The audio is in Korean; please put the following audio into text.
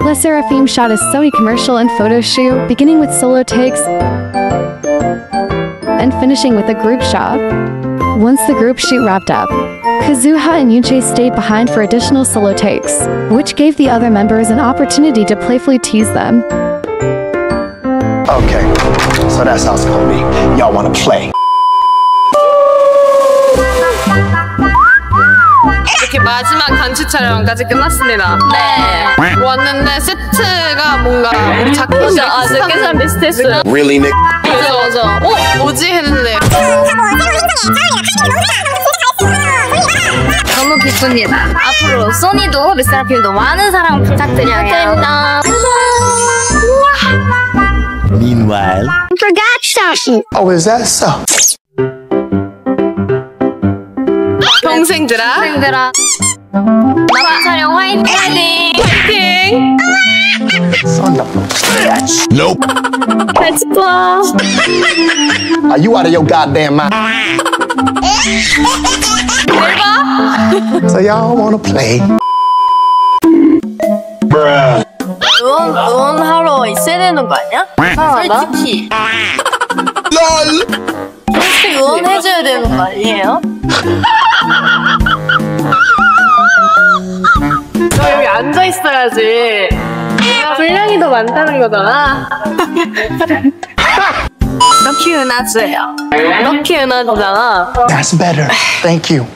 Le Seraphim shot a Sony commercial and photo shoot, beginning with solo takes and finishing with a group shot. Once the group shoot wrapped up, Kazuha and Yunche stayed behind for additional solo takes, which gave the other members an opportunity to playfully tease them. Okay, so that's how it's gonna be. Y'all wanna play. 이렇게 마지막 단체 촬영까지 끝났습니다. 네. 왔는데 세트가 뭔가 우리 작품이 아, 늦게 산 비슷했어요. Really, Nick? 맞아, 맞아. 어? 뭐지? 했는데. 너무 기쁩니다. 앞으로 소니도 르세라핌도 많은 사랑 부탁드려요. Meanwhile. Oh, is that so? 평생들아. 친구들아. 남은 촬영 화이팅! Nope. 같이 봐. Are you out of your goddamn mind? so y'all wanna play? Bruh. 응원, 응원하러 있어야 되는 거 아니야? 솔직히. LOL. 솔직히 응원해줘야 되는 거 아니에요? 앉아 있어야지. 분량이 더 많다는 거잖아. 럭키 은하주예요. 럭키 은하주잖아. That's better. Thank you.